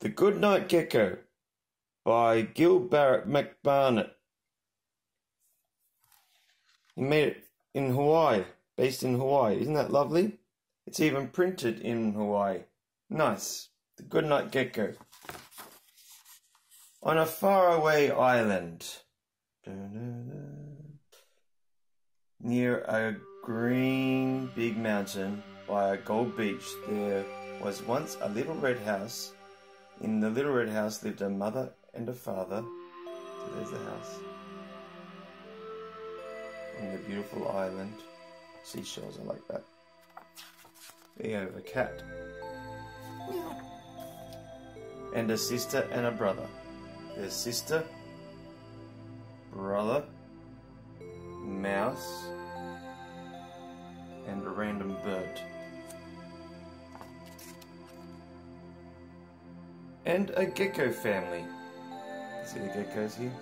The Goodnight Gecko by Gill Barrett McBarnet. He made it in Hawaii, based in Hawaii. Isn't that lovely? It's even printed in Hawaii. Nice. The Goodnight Gecko. On a faraway island, near a green big mountain by a gold beach, there was once a little red house. In the little red house lived a mother and a father. So there's the house. On the beautiful island. Seashells are like that. They have a cat. And a sister and a brother. There's sister, brother, mouse, and a random bird. And a gecko family. See the geckos here?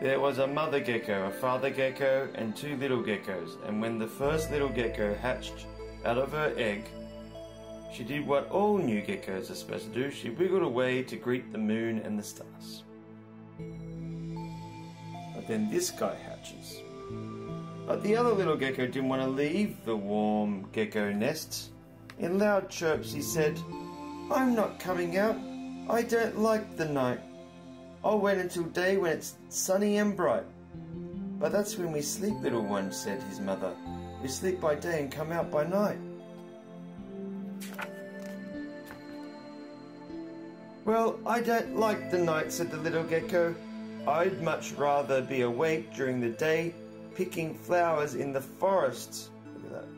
There was a mother gecko, a father gecko, and two little geckos, and when the first little gecko hatched out of her egg, she did what all new geckos are supposed to do she wiggled away to greet the moon and the stars. But then this guy hatches. But the other little gecko didn't want to leave the warm gecko nest. In loud chirps, he said, I'm not coming out. I don't like the night. I'll wait until day when it's sunny and bright. But that's when we sleep, little one, said his mother. We sleep by day and come out by night. Well, I don't like the night, said the little gecko. I'd much rather be awake during the day, picking flowers in the forest. Look at that.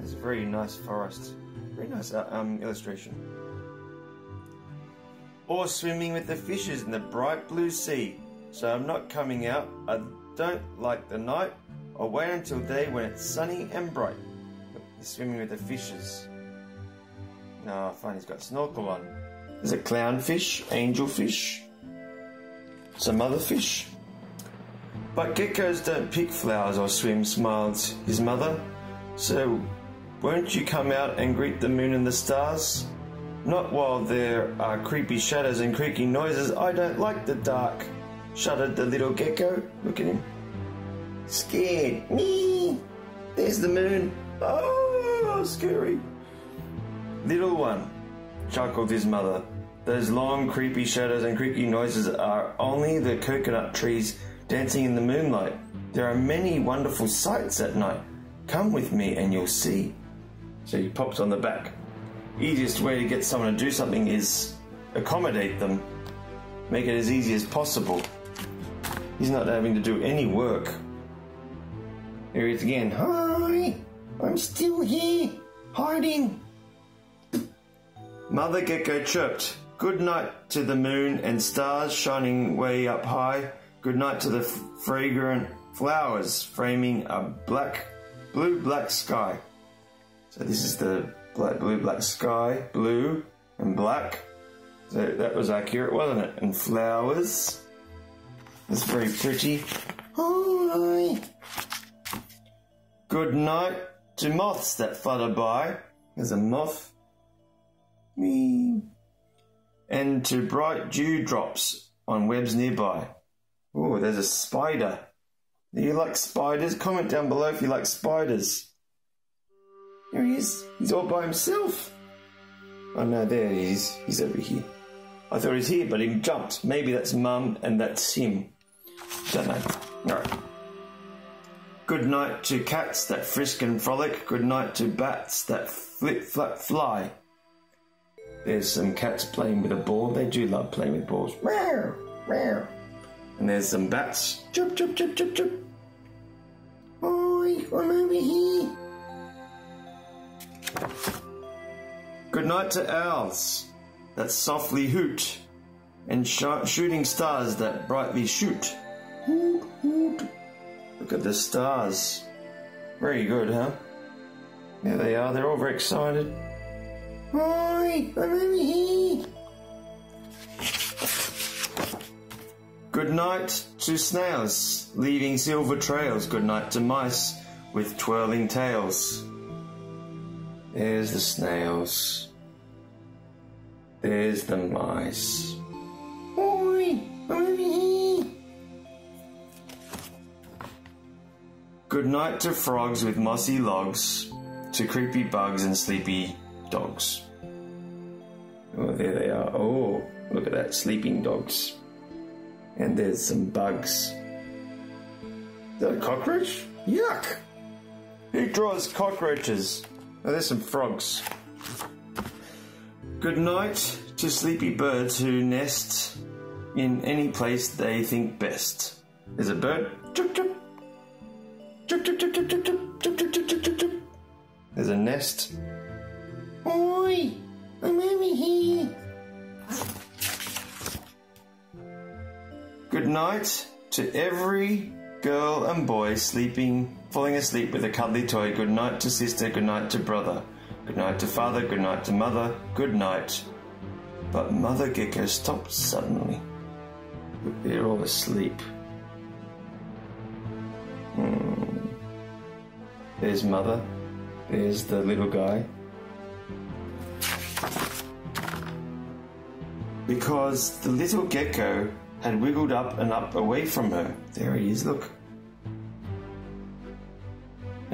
It's a very nice forest. Very nice uh, um, illustration. Or swimming with the fishes in the bright blue sea. So I'm not coming out. I don't like the night. I'll wait until day when it's sunny and bright. Swimming with the fishes. No, fine, he's got snorkel on. There's a clownfish, angelfish, some other fish. But geckos don't pick flowers or swim, smiled his mother. So won't you come out and greet the moon and the stars? Not while there are creepy shadows and creaking noises. I don't like the dark, shuddered the little gecko. Look at him. Scared. Me. There's the moon. Oh, scary. Little one, chuckled his mother. Those long, creepy shadows and creaky noises are only the coconut trees dancing in the moonlight. There are many wonderful sights at night. Come with me and you'll see. So he pops on the back. Easiest way to get someone to do something is accommodate them, make it as easy as possible. He's not having to do any work. Here he is again. Hi, I'm still here, hiding. Mother Gecko chirped. Good night to the moon and stars shining way up high. Good night to the fragrant flowers framing a black, blue black sky. So this is the black, blue, black sky, blue and black. So that was accurate, wasn't it? And flowers. It's very pretty. Hi. Good night to moths that flutter by. There's a moth. Me. And to bright dewdrops on webs nearby. Oh, there's a spider. Do you like spiders? Comment down below if you like spiders. There he is. He's all by himself. Oh no, there he is. He's over here. I thought he was here, but he jumped. Maybe that's Mum and that's him. Don't know. Alright. Good night to cats that frisk and frolic. Good night to bats that flip, flap, fly. There's some cats playing with a ball. They do love playing with balls. Meow, meow. And there's some bats. Chirp, chirp, chirp, chirp, chirp. Oi, I'm over here. Good night to owls that softly hoot, and sh- shooting stars that brightly shoot. Hoot, hoot. Look at the stars. Very good, huh? There they are, they're all very excited. Hi, I'm over here. Good night to snails, leaving silver trails. Good night to mice with twirling tails. There's the snails. There's the mice. Oi, over here. Good night to frogs with mossy logs, to creepy bugs and sleepy dogs. Oh, there they are. Oh, look at that, sleeping dogs. And there's some bugs. Is that a cockroach? Yuck! Who draws cockroaches? Now there's some frogs. Good night to sleepy birds who nest in any place they think best. There's a bird. There's a nest. Oi! I'm over here. Good night to every girl and boy sleeping falling asleep with a cuddly toy. Good night to sister, good night to brother. Good night to father, good night to mother, good night. But Mother Gecko stopped suddenly. They're all asleep. Hmm. There's Mother. There's the little guy. Because the little gecko had wiggled up and up away from her. There he is, look.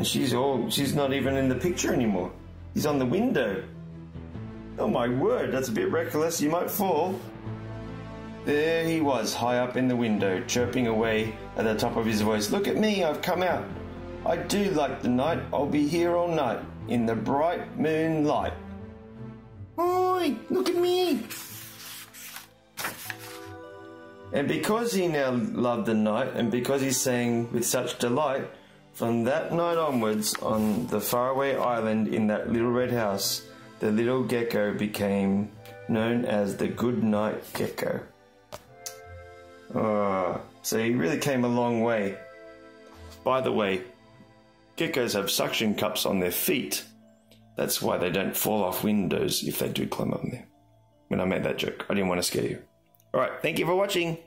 And she's all, she's not even in the picture anymore. He's on the window. Oh my word, that's a bit reckless. You might fall. There he was, high up in the window, chirping away at the top of his voice. Look at me, I've come out. I do like the night. I'll be here all night in the bright moonlight. Oi, look at me. And because he now loved the night, and because he sang with such delight, from that night onwards, on the faraway island in that little red house, the little gecko became known as the Good Night Gecko. Ah, so he really came a long way. By the way, geckos have suction cups on their feet. That's why they don't fall off windows if they do climb up there. When I made that joke, I didn't want to scare you. Alright, thank you for watching.